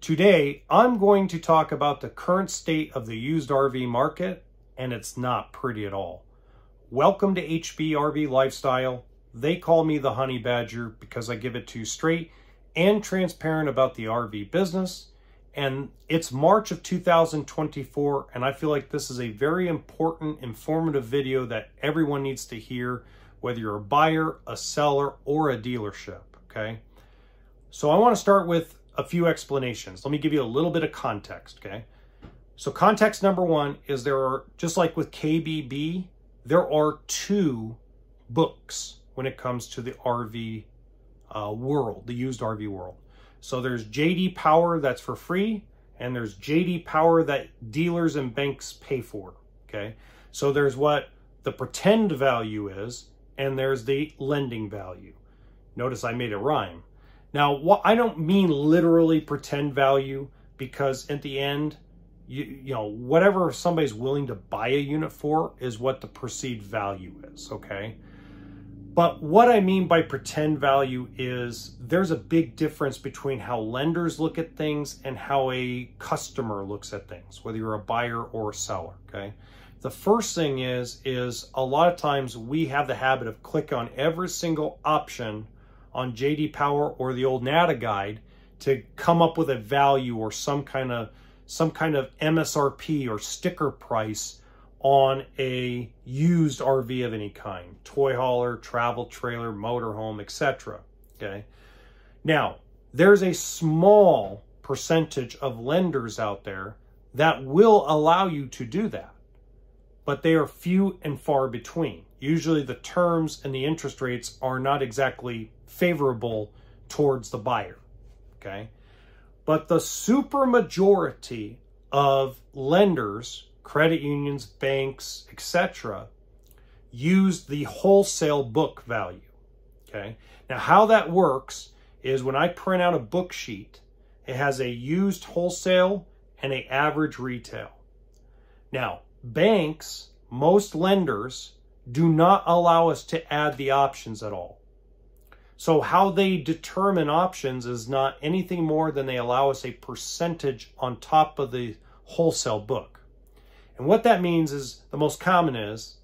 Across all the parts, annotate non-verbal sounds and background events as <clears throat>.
Today, I'm going to talk about the current state of the used RV market, and it's not pretty at all. Welcome to HB RV Lifestyle. They call me the Honey Badger because I give it to you straight and transparent about the RV business. And it's March of 2024, and I feel like this is a very important, informative video that everyone needs to hear, whether you're a buyer, a seller, or a dealership, okay? So I want to start with a few explanations. Let me give you a little bit of context, okay? So context number one is there are, just like with KBB, there are two books when it comes to the RV uh, world, the used RV world. So there's JD Power that's for free, and there's JD Power that dealers and banks pay for. Okay. So there's what the pretend value is, and there's the lending value. Notice I made a rhyme. Now, what I don't mean literally pretend value because at the end, you, you know, whatever somebody's willing to buy a unit for is what the perceived value is, okay? But what I mean by pretend value is there's a big difference between how lenders look at things and how a customer looks at things, whether you're a buyer or a seller, okay? The first thing is, is a lot of times we have the habit of click on every single option on JD Power or the old NADA guide to come up with a value or some kind of some kind of MSRP or sticker price on a used RV of any kind, toy hauler, travel trailer, motorhome, etc. Okay. Now, there's a small percentage of lenders out there that will allow you to do that, but they are few and far between. Usually the terms and the interest rates are not exactly favorable towards the buyer. Okay. But the super majority of lenders, credit unions, banks, etc., use the wholesale book value. Okay. Now, how that works is when I print out a book sheet, it has a used wholesale and a average retail. Now, banks, most lenders do not allow us to add the options at all. So how they determine options is not anything more than they allow us a percentage on top of the wholesale book. And what that means is the most common is,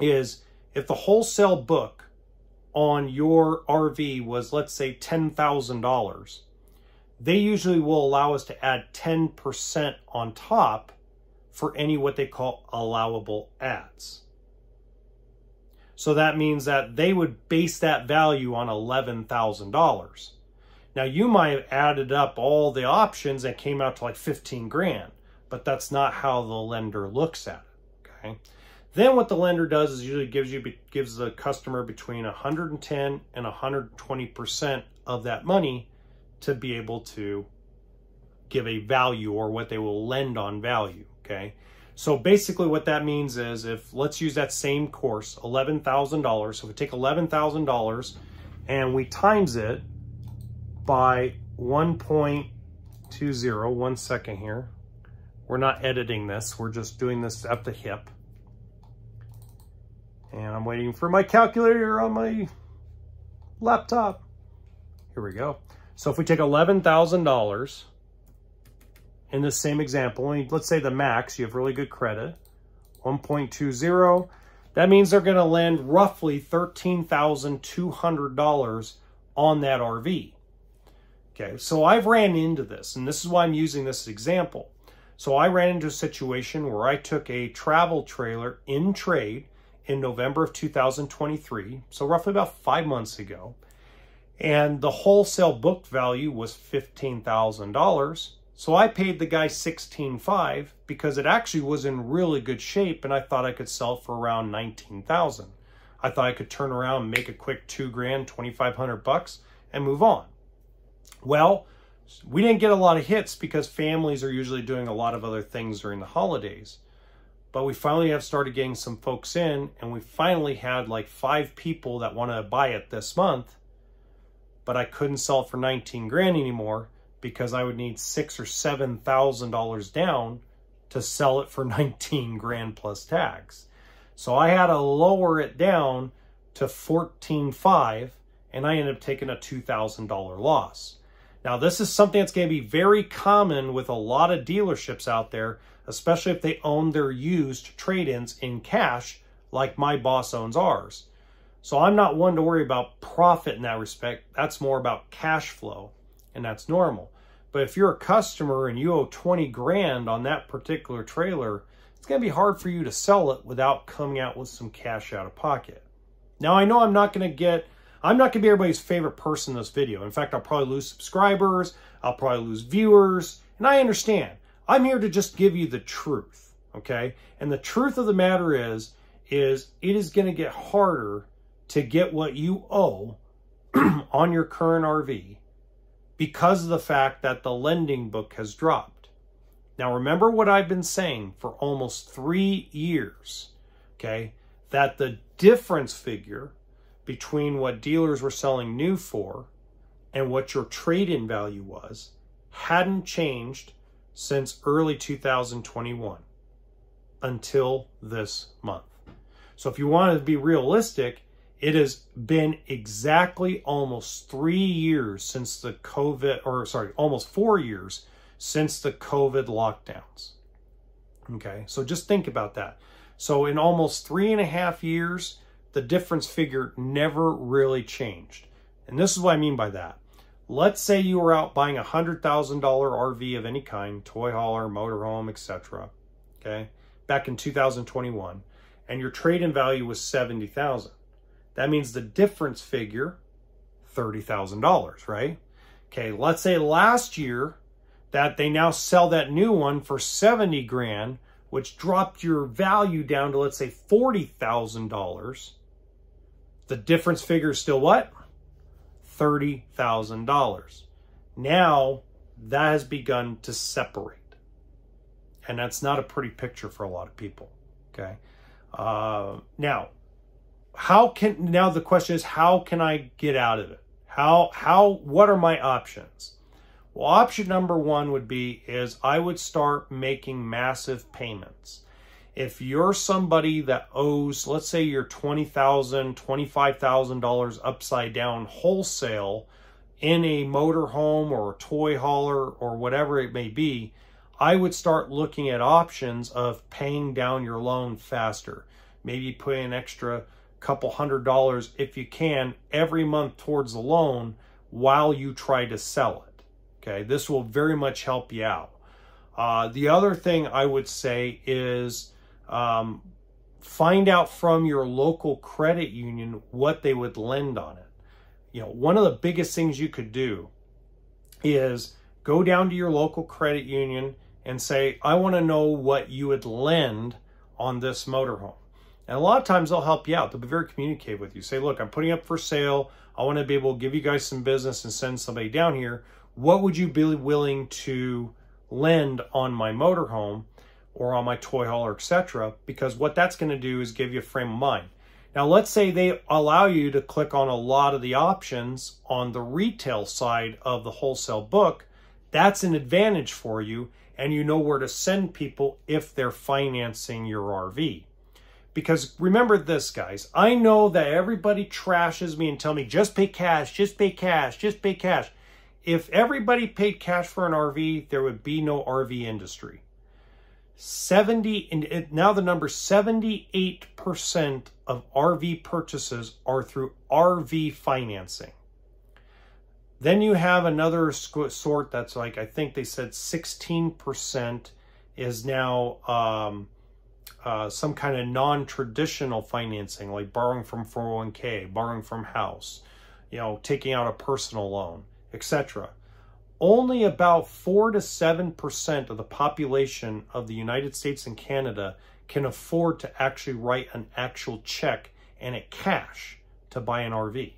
is if the wholesale book on your RV was, let's say, $10,000, they usually will allow us to add 10% on top for any what they call allowable ads. So that means that they would base that value on $11,000. Now you might have added up all the options and came out to like 15 grand, but that's not how the lender looks at it, okay? Then what the lender does is usually gives you gives the customer between 110 and 120% of that money to be able to give a value or what they will lend on value, okay? So basically what that means is if, let's use that same course, $11,000. So if we take $11,000 and we times it by 1.20, one second here. We're not editing this, we're just doing this at the hip. And I'm waiting for my calculator on my laptop. Here we go. So if we take $11,000 in the same example, let's say the max, you have really good credit, 1.20, that means they're going to lend roughly $13,200 on that RV. Okay, so I've ran into this, and this is why I'm using this example. So I ran into a situation where I took a travel trailer in trade in November of 2023, so roughly about five months ago, and the wholesale book value was $15,000 so I paid the guy 16.5 because it actually was in really good shape and I thought I could sell for around 19,000. I thought I could turn around make a quick 2 grand, 2500 bucks and move on. Well, we didn't get a lot of hits because families are usually doing a lot of other things during the holidays. But we finally have started getting some folks in and we finally had like five people that want to buy it this month. But I couldn't sell for 19 grand anymore because I would need six or seven thousand dollars down to sell it for <laughs> 19 grand plus tax. So I had to lower it down to 14.5 and I ended up taking a $2,000 loss. Now, this is something that's going to be very common with a lot of dealerships out there, especially if they own their used trade-ins in cash, like my boss owns ours. So I'm not one to worry about profit in that respect. That's more about cash flow, and that's normal. But if you're a customer and you owe 20 grand on that particular trailer, it's going to be hard for you to sell it without coming out with some cash out of pocket. Now, I know I'm not going to get, I'm not going to be everybody's favorite person in this video. In fact, I'll probably lose subscribers, I'll probably lose viewers, and I understand. I'm here to just give you the truth, okay? And the truth of the matter is, is it is going to get harder to get what you owe <clears throat> on your current RV because of the fact that the lending book has dropped. Now, remember what I've been saying for almost three years, okay? That the difference figure between what dealers were selling new for and what your trade in value was hadn't changed since early 2021 until this month. So, if you want to be realistic, it has been exactly almost three years since the COVID, or sorry, almost four years since the COVID lockdowns. Okay, so just think about that. So in almost three and a half years, the difference figure never really changed. And this is what I mean by that. Let's say you were out buying a $100,000 RV of any kind, toy hauler, motorhome, etc. Okay, back in 2021, and your trade-in value was 70,000. That means the difference figure, $30,000, right? Okay, let's say last year that they now sell that new one for 70 grand, which dropped your value down to let's say $40,000. The difference figure is still what? $30,000. Now that has begun to separate. And that's not a pretty picture for a lot of people. Okay. Uh, now, how can now the question is how can I get out of it? How how what are my options? Well, option number 1 would be is I would start making massive payments. If you're somebody that owes, let's say you're $20,000, $25,000 upside down wholesale in a motorhome or a toy hauler or whatever it may be, I would start looking at options of paying down your loan faster. Maybe put an extra couple hundred dollars if you can every month towards the loan while you try to sell it. Okay, this will very much help you out. Uh, the other thing I would say is um, find out from your local credit union what they would lend on it. You know, one of the biggest things you could do is go down to your local credit union and say, I want to know what you would lend on this motorhome. And a lot of times they'll help you out. They'll be very communicative with you. Say, look, I'm putting up for sale. I want to be able to give you guys some business and send somebody down here. What would you be willing to lend on my motorhome or on my toy hauler, etc.? Because what that's going to do is give you a frame of mind. Now, let's say they allow you to click on a lot of the options on the retail side of the wholesale book. That's an advantage for you, and you know where to send people if they're financing your RV. Because remember this, guys. I know that everybody trashes me and tell me, just pay cash, just pay cash, just pay cash. If everybody paid cash for an RV, there would be no RV industry. 70, and now the number 78% of RV purchases are through RV financing. Then you have another sort that's like, I think they said 16% is now um, uh, some kind of non-traditional financing, like borrowing from 401k, borrowing from house, you know, taking out a personal loan, etc. Only about 4 to 7% of the population of the United States and Canada can afford to actually write an actual check and it cash to buy an RV.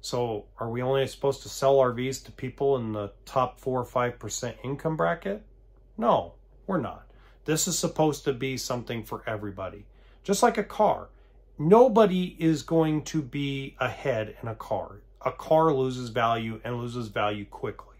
So are we only supposed to sell RVs to people in the top 4 or 5% income bracket? No, we're not. This is supposed to be something for everybody. Just like a car. Nobody is going to be ahead in a car. A car loses value and loses value quickly.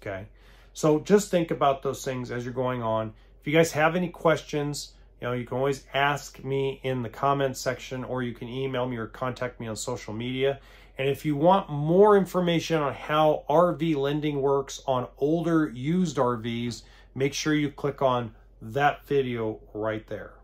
Okay? So just think about those things as you're going on. If you guys have any questions, you know, you can always ask me in the comments section or you can email me or contact me on social media. And if you want more information on how RV lending works on older used RVs, make sure you click on that video right there.